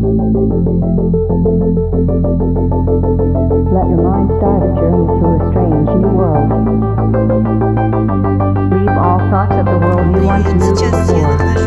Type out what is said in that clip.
Let your mind start a journey through a strange new world. Leave all thoughts of the world you once knew before.